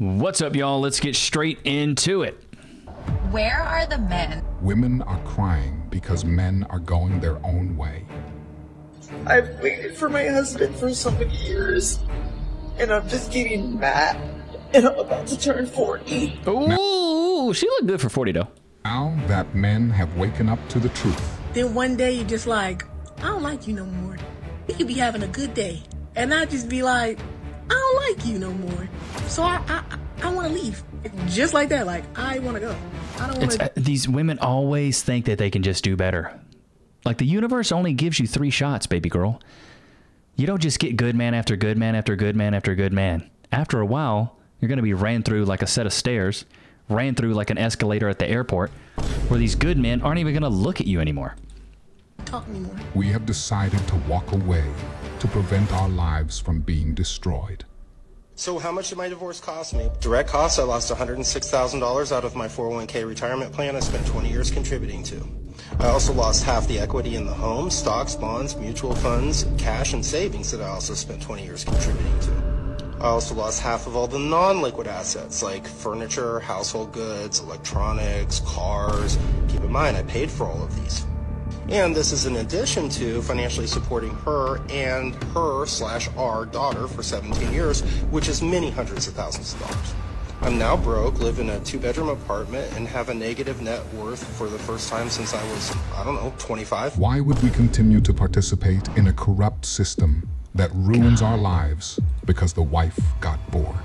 What's up, y'all? Let's get straight into it. Where are the men? Women are crying because men are going their own way. I've waited for my husband for so many years, and I'm just getting mad. And I'm about to turn 40. Ooh, she looked good for 40 though. Now that men have waken up to the truth, Then one day you're just like, I don't like you no more. We could be having a good day. And I just be like, I don't like you no more. So I I, I want to leave. Just like that. Like, I want to go. I don't want to. uh, these women always think that they can just do better. Like the universe only gives you three shots, baby girl. You don't just get good man after good man after good man after good man. After a while, you're going to be ran through like a set of stairs, ran through like an escalator at the airport, where these good men aren't even going to look at you anymore. talk anymore. we have decided to walk away to prevent our lives from being destroyed. So how much did my divorce cost me? Direct costs, I lost $106,000 out of my 401k retirement plan I spent 20 years contributing to. I also lost half the equity in the home, stocks, bonds, mutual funds, cash, and savings that I also spent 20 years contributing to. I also lost half of all the non-liquid assets like furniture, household goods, electronics, cars. Keep in mind, I paid for all of these. And this is in addition to financially supporting her and her slash our daughter for 17 years, which is many hundreds of thousands of dollars. I'm now broke, live in a two bedroom apartment, and have a negative net worth for the first time since I was, I don't know, 25. Why would we continue to participate in a corrupt system that ruins our lives because the wife got bored?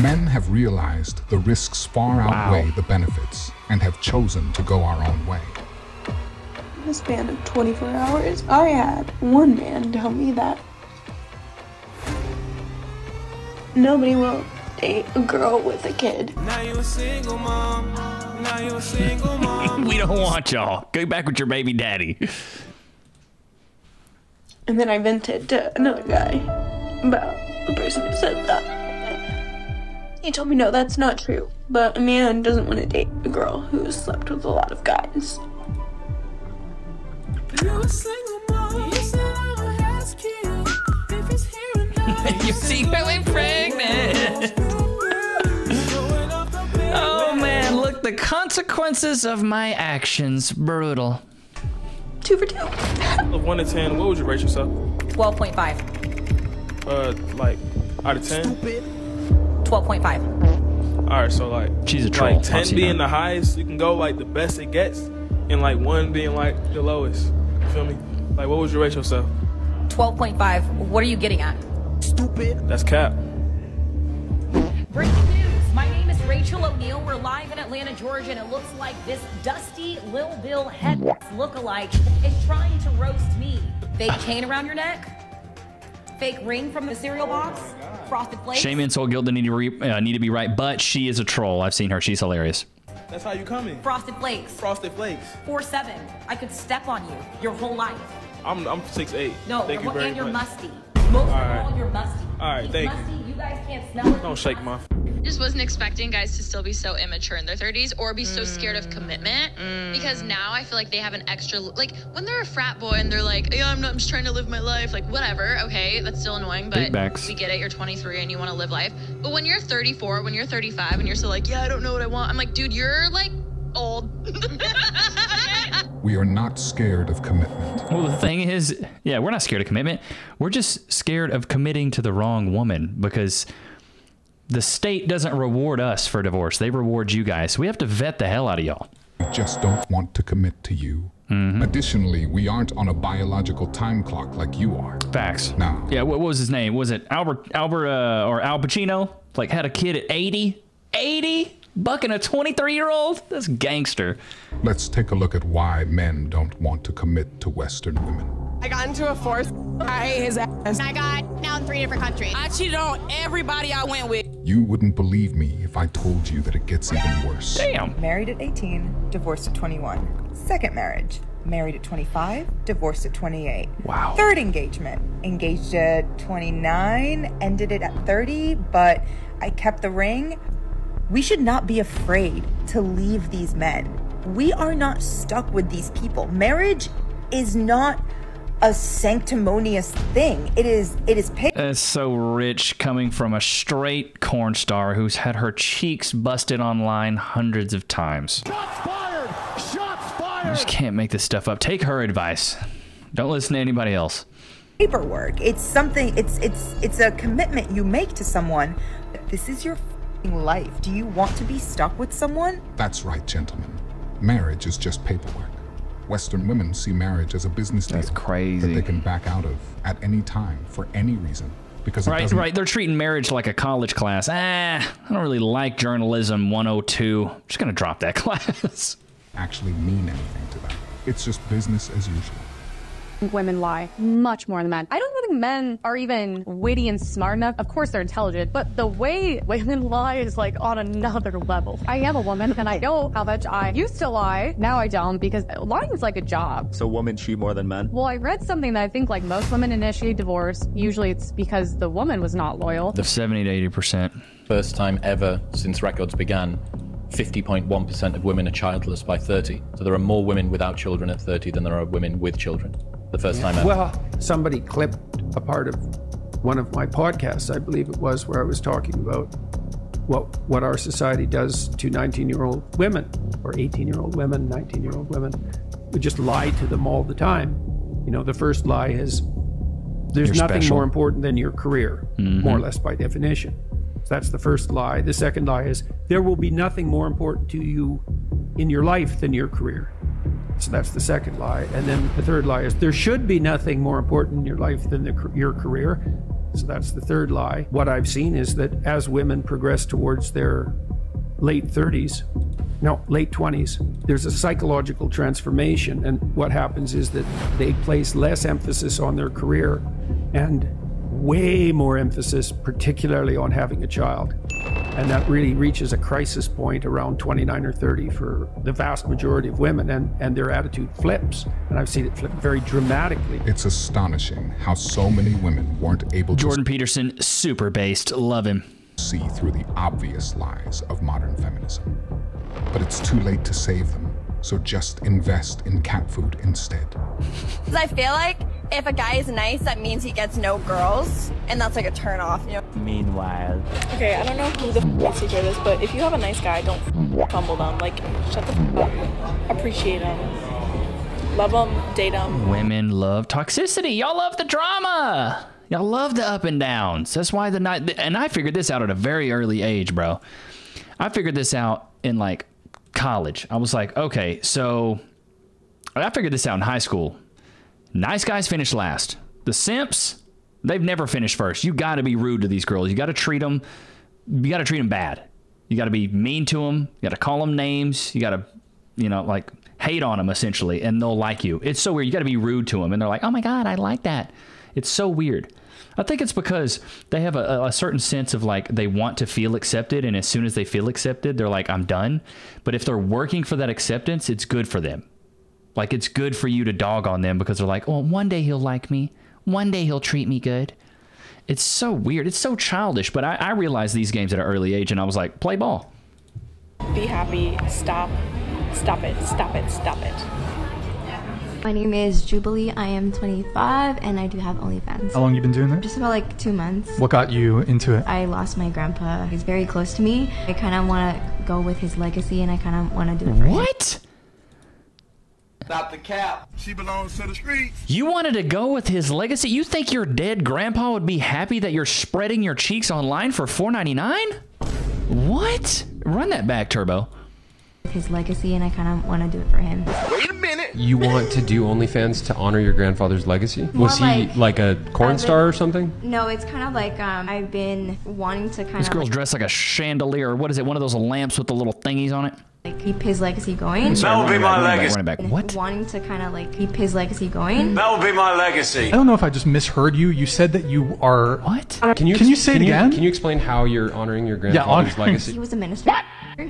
Men have realized the risks far outweigh the benefits and have chosen to go our own way. In a span of 24 hours, I had one man tell me that nobody will date a girl with a kid. Now you a single mom. Now you a single mom. We don't want y'all. Go back with your baby daddy. And then I vented to another guy about the person who said that. He told me, no, that's not true. But a man doesn't want to date a girl who's slept with a lot of guys. See going pregnant. Oh man, look, the consequences of my actions. Brutal. Two for two. Of one to ten, what would you rate yourself? 12.5. Uh, like out of ten. 12.5. All right, so like She's a troll. like ten being her. the highest, you can go like the best it gets, and like one being like the lowest. You feel me? Like, what would you rate yourself? 12.5. What are you getting at? Stupid. That's cap. Breaking news. My name is Rachel O'Neill. We're live in Atlanta, Georgia, and it looks like this dusty Lil Bill head lookalike is trying to roast me. Fake chain around your neck. Fake ring from the cereal box. Frosted flakes. Shame, insult, guilt need to, re- uh, need to be right, but she is a troll. I've seen her. She's hilarious. That's how you coming. Frosted flakes. Frosted flakes. 4-7. I could step on you your whole life. I'm I'm six eight. No, Thank you and very you're much. musty. Most of right. all, you're musty. All right, He's thank you. musty. You guys can't smell it. Don't shake my. Just wasn't expecting guys to still be so immature in their 30s or be so scared of commitment. Mm. Because now I feel like they have an extra like when they're a frat boy and they're like yeah I'm not I'm just trying to live my life like whatever okay that's still annoying but Big we get it you're 23 and you want to live life. But when you're 34 when you're 35 and you're still like yeah I don't know what I want I'm like dude you're like old. We are not scared of commitment. Well, the thing is, yeah, we're not scared of commitment. We're just scared of committing to the wrong woman because the state doesn't reward us for divorce. They reward you guys. We have to vet the hell out of y'all. We just don't want to commit to you. Additionally, we aren't on a biological time clock like you are. Facts. Now, Yeah, what, what was his name? Was it Albert Albert uh, or Al Pacino? Like had a kid at 80? 80? Bucking a 23 year old? That's gangster. let's take a look at why men don't want to commit to Western women. I got into a force. I ate his ass. I got now in three different countries. I cheated on everybody I went with. You wouldn't believe me if I told you that it gets even worse. Damn. Married at 18, divorced at 21. Second marriage, married at 25, divorced at 28. Wow. Third engagement, engaged at 29, ended it at 30, but I kept the ring. We should not be afraid to leave these men. We are not stuck with these people. Marriage is not a sanctimonious thing. It is it is paid That's so rich coming from a straight corn star who's had her cheeks busted online hundreds of times. Shots fired! Shots fired! You just can't make this stuff up. Take her advice. Don't listen to anybody else. paperwork. It's something it's it's it's a commitment you make to someone. This is your fing life. Do you want to be stuck with someone? That's right, gentlemen. Marriage is just paperwork. Western women see marriage as a business deal That's crazy. that they can back out of at any time for any reason because Right, right. They're treating marriage like a college class. Ah, I don't really like journalism 102. I'm just gonna drop that class. actually mean anything to them. It's just business as usual. Women lie much more than men. I don't think men are even witty and smart enough. Of course, they're intelligent, but the way women lie is like on another level. I am a woman and I know how much I used to lie. Now I don't because lying is like a job. So women cheat more than men? Well, I read something that I think like most women initiate divorce. Usually it's because the woman was not loyal. The 70 to 80 percent. First time ever since records began, 50.1% of women are childless by 30. So there are more women without children at 30 than there are women with children. The first time ever. Well, somebody clipped a part of one of my podcasts, I believe it was, where I was talking about what what our society does to 19-year-old women or 18-year-old women, 19-year-old women. We just lie to them all the time. You know, the first lie is there's You're nothing special. more important than your career, Mhm. more or less by definition. So that's the first lie. The second lie is there will be nothing more important to you in your life than your career. So that's the second lie. And then the third lie is there should be nothing more important in your life than the, your career. So that's the third lie. What I've seen is that as women progress towards their late 30s, no, late 20s, there's a psychological transformation. And what happens is that they place less emphasis on their career and way more emphasis, particularly on having a child. And that really reaches a crisis point around 29 or 30 for the vast majority of women, and, and their attitude flips. And I've seen it flip very dramatically. It's astonishing how so many women weren't able to Jordan Peterson, super based. Love him. see through the obvious lies of modern feminism. But it's too late to save them, so just invest in cat food instead. Because I feel like if a guy is nice, that means he gets no girls, and that's like a turn off, you know? Meanwhile, Okay, I don't know who the f- wants to hear this, but if you have a nice guy, don't f- fumble them. Like, shut the f- up. Appreciate him. Love him, date him. Women love toxicity. Y'all love the drama. Y'all love the up and downs. That's why the night. And I figured this out at a very early age, bro. I figured this out in like college. I was like, okay, so I figured this out in high school. Nice guys finish last. The simps, they've never finished first. You got to be rude to these girls. You got to treat them. You got to treat them bad. You got to be mean to them. You got to call them names. You got to, you know, like hate on them essentially, and they'll like you. It's so weird. You got to be rude to them, and they're like, "Oh my god, I like that." It's so weird. I think it's because they have a, a certain sense of like they want to feel accepted, and as soon as they feel accepted, they're like, "I'm done." But if they're working for that acceptance, it's good for them. Like it's good for you to dog on them because they're like, "Oh, one day he'll like me. One day he'll treat me good." It's so weird. It's so childish. But I, I realized these games at an early age, and I was like, "Play ball." Be happy. Stop. Stop it. Stop it. Stop it. My name is Jubilee. I am 25 and I do have OnlyFans. How long you been doing that? Just about like two months. What got you into it? I lost my grandpa. He's very close to me. I kind of want to go with his legacy and I kind of want to do it for him. What? Stop the cap. She belongs to the streets. You wanted to go with his legacy? You think your dead grandpa would be happy that you're spreading your cheeks online for $4.99? What? Run that back, Turbo. With his legacy and I kind of want to do it for him. Wait a minute. You want to do OnlyFans to honor your grandfather's legacy? More Was he like- like, a corn I've star or something? No, it's kind of like um, I've been wanting to kind This of girl's dressed like a chandelier. What is it? One of those lamps with the little thingies on it? like keep his legacy going. That will be my legacy. Run it back. What? Wanting to kind of like keep his legacy going. That will be my legacy. I don't know if I just misheard you. You said that you are. What? Can you Can you say can it again? Can you explain how you're honoring your grandfather's Yeah, grandfather's honoring- He was a minister.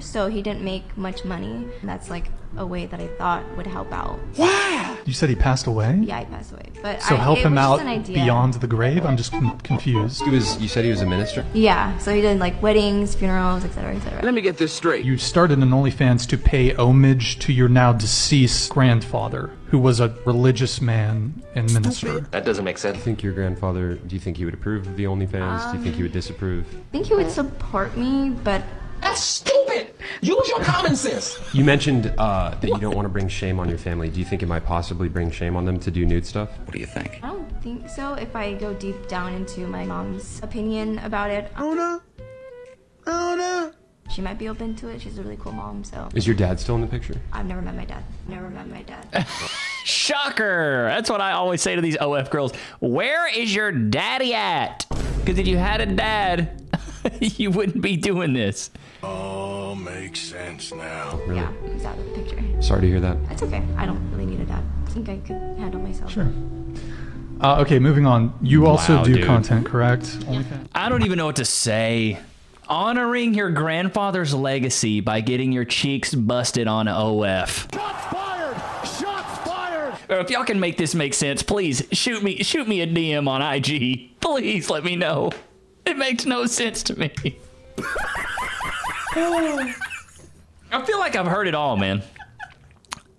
So he didn't make much money. That's like a way that I thought would help out. Wow! You said he passed away? Yeah, he passed away. But So I, help it him was out beyond the grave? I'm just con- confused. He was. You said he was a minister. Yeah, so he did like weddings, funerals, etc., etc. Let me get this straight. You started an OnlyFans to pay homage to your now deceased grandfather, who was a religious man and minister. That doesn't make sense. Do you think your grandfather? Do you think he would approve of the OnlyFans? do you think he would um, disapprove? I think he would support me, but That's stupid. Use your common sense. You mentioned uh, that you don't want to bring shame on your family. Do you think it might possibly bring shame on them to do nude stuff? What do you think? I don't think so. If I go deep down into my mom's opinion about it, oh no, oh no, she might be open to it. She's a really cool mom, so Is your dad still in the picture? I've never met my dad. Never met my dad. Shocker! That's what I always say to these OF girls. Where is your daddy at? Because if you had a dad, you wouldn't be doing this. All makes sense now. Really? Yeah, he's out of the picture. Sorry to hear that. That's okay. I don't really need a dad. I think I could handle myself. Sure. Uh, okay, moving on. You also Wow, do dude. content, correct? OnlyFans? I don't even know what to say. Honoring your grandfather's legacy by getting your cheeks busted on OF. Shots fired! Shots fired! Or if y'all can make this make sense, please shoot me shoot me a DM on IG. Please let me know. It makes no sense to me. I feel like I've heard it all, man.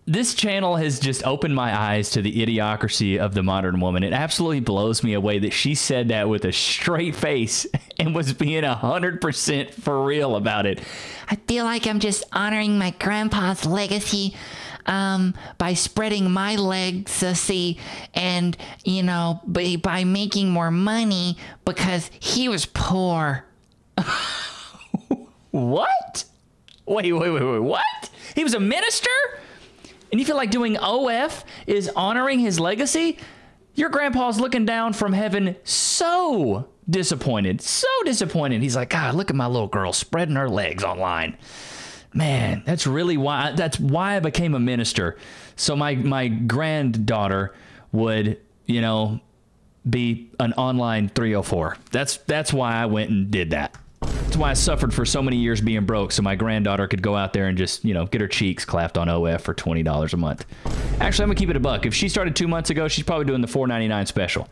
This channel has just opened my eyes to the idiocracy of the modern woman. It absolutely blows me away that she said that with a straight face and was being 100% for real about it. I feel like I'm just honoring my grandpa's legacy um, by spreading my legacy and, you know, by, by making more money because he was poor. What? Wait, wait, wait, wait. What? He was a minister? And you feel like doing OF is honoring his legacy? Your grandpa's looking down from heaven so disappointed. So disappointed. He's like, God, look at my little girl spreading her legs online. Man, that's really why that's why I became a minister. So my my granddaughter would, you know, be an online 304. That's that's why I went and did that. That's why I suffered for so many years being broke, so my granddaughter could go out there and just, you know, get her cheeks clapped on OF for twenty dollars a month. Actually, I'm gonna keep it a buck. If she started two months ago, she's probably doing the $4.99 special.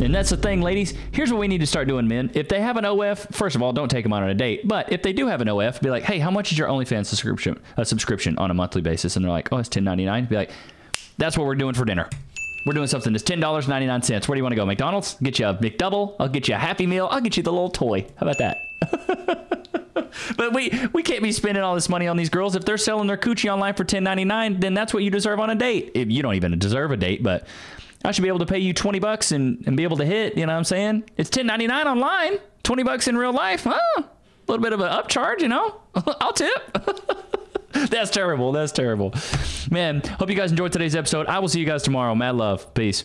And that's the thing, ladies. Here's what we need to start doing, men. If they have an OF, first of all, don't take them out on a date. But if they do have an OF, be like, hey, how much is your OnlyFans subscription? A subscription on a monthly basis? And they're like, oh, it's $10.99. Be like, that's what we're doing for dinner. We're doing something that's ten dollars ninety nine cents. Where do you want to go? McDonald's? Get you a McDouble. I'll get you a Happy Meal. I'll get you the little toy. How about that? but we we can't be spending all this money on these girls. If they're selling their coochie online for ten ninety nine, then that's what you deserve on a date. If you don't even deserve a date, but I should be able to pay you twenty bucks and, and be able to hit. You know what I'm saying? It's ten ninety nine online. Twenty bucks in real life. Huh? A little bit of an upcharge, you know. I'll tip. That's terrible. That's terrible. Man, hope you guys enjoyed today's episode. I will see you guys tomorrow. Mad love. Peace.